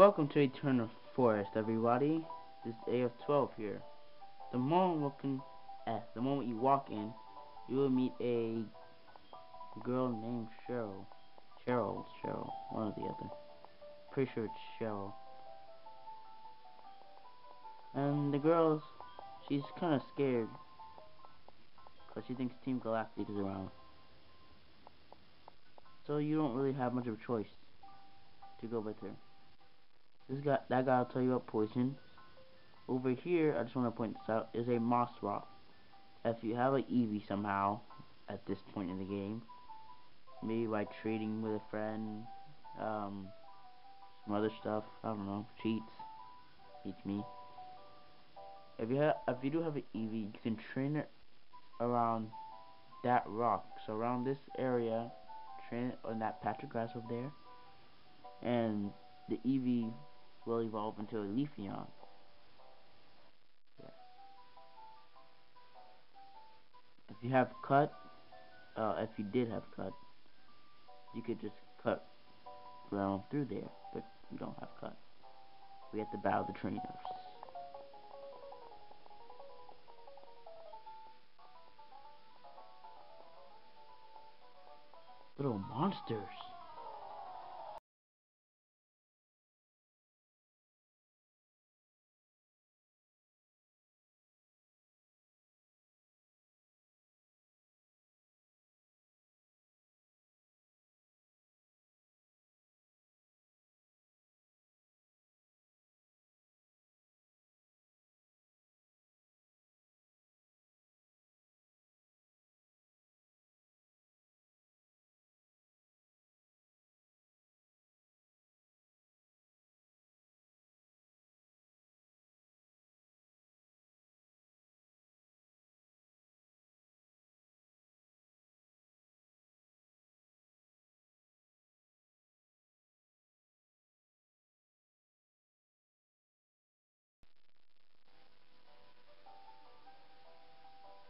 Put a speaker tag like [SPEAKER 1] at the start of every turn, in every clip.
[SPEAKER 1] Welcome to Eternal Forest, everybody. This is AF12 here. The moment looking at eh, the moment you walk in, you will meet a girl named Cheryl. Cheryl, Cheryl, one or the other. Pretty sure it's Cheryl. And the girl, she's kind of scared because she thinks Team Galactic is around. So you don't really have much of a choice to go with her. This guy, that guy will tell you about poison. Over here, I just want to point this out, is a moss rock. If you have an Eevee somehow, at this point in the game, maybe by trading with a friend, um, some other stuff, I don't know, cheats, beats me. If you have, if you do have an Eevee, you can train it around that rock. So around this area, train it on that patch of grass over there, and the Eevee will evolve into a Leafeon. Yeah. If you have cut, uh, if you did have cut, you could just cut around through there, but we don't have cut. We have to bow the trainers. Little monsters.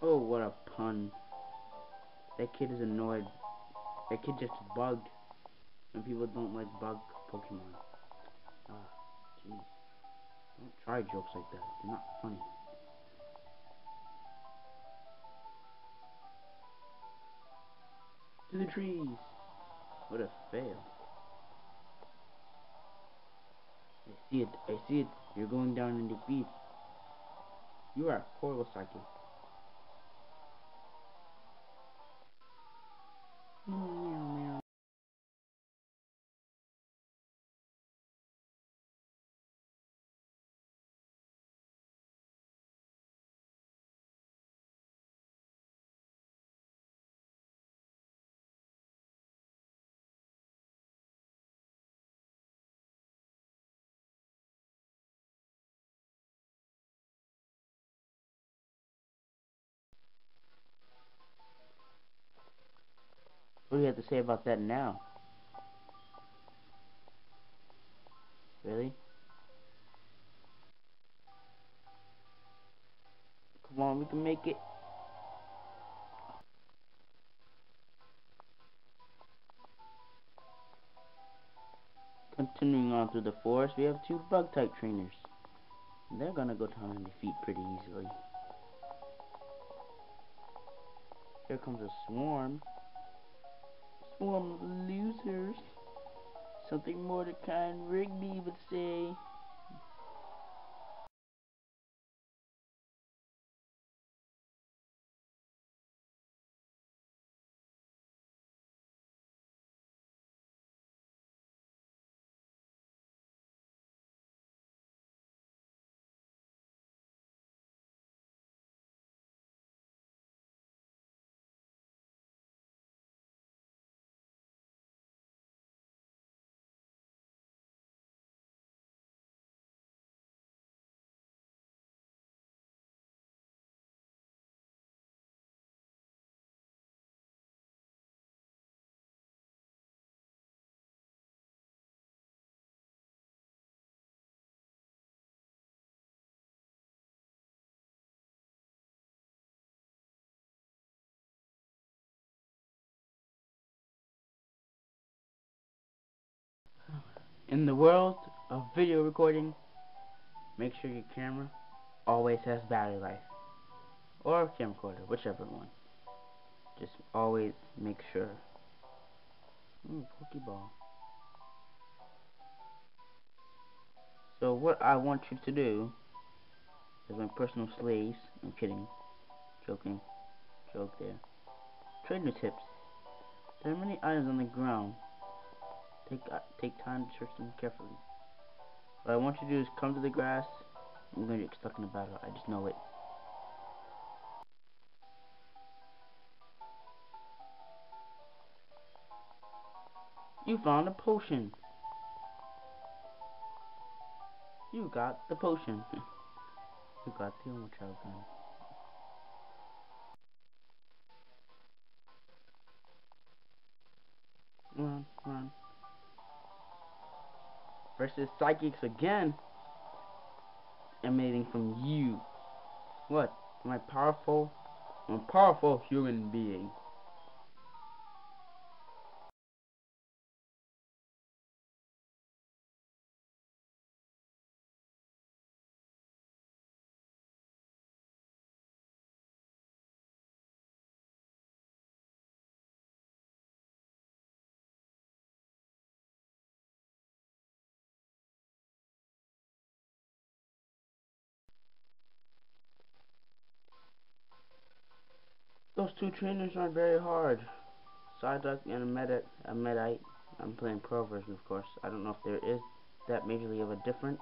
[SPEAKER 1] Oh, what a pun. That kid is annoyed. That kid just bugged. And people don't like bug Pokemon. Ah, jeez. Don't try jokes like that. They're not funny. To the trees. What a fail. I see it. I see it. You're going down in defeat. You are a horrible psychic. What do you have to say about that now? Really? Come on, we can make it. Continuing on through the forest, we have two bug-type trainers. They're gonna go down and defeat pretty easily. Here comes a swarm. Of losers. Something Mordecai and Rigby would say. In the world of video recording, make sure your camera always has battery life. Or camcorder, whichever one. Just always make sure. Ooh, Pokeball. So what I want you to do is my personal slaves. I'm kidding. Joking. Joke there. Trainer tips. There are many items on the ground. Take take time to search them carefully. What I want you to do is come to the grass. I'm going to get stuck in a battle. I just know it. You found a potion. You got the potion. you got the Omochao gun. Versus psychics again. Emanating from you. What? My powerful? I'm powerful human being. Those two trainers aren't very hard. Psyduck and a Meta a Medite. I'm playing Pro version of course. I don't know if there is that majorly of a difference.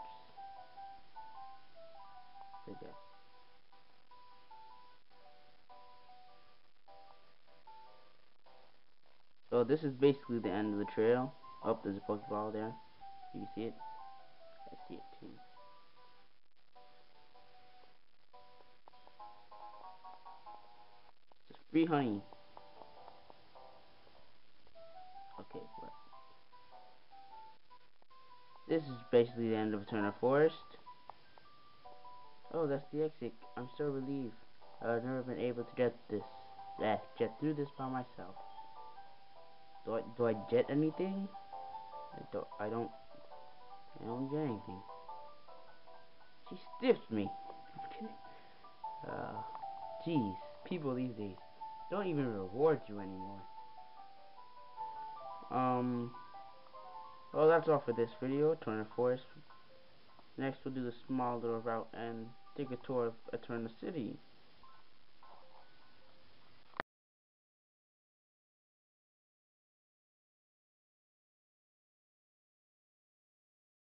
[SPEAKER 1] I guess. So this is basically the end of the trail. Oh, there's a Pokeball there. You can see it. I see it too. Free honey. Okay, what? This is basically the end of Eterna Forest. Oh, that's the exit. I'm so relieved. I've never been able to get this. Yeah, jet through this by myself. Do I do I jet anything? I don't I don't I don't get anything. She stiffed me. Uh jeez, people these days don't even reward you anymore. Um, well, that's all for this video, Eterna Forest. Next, we'll do the small little route and take a tour of Eterna City.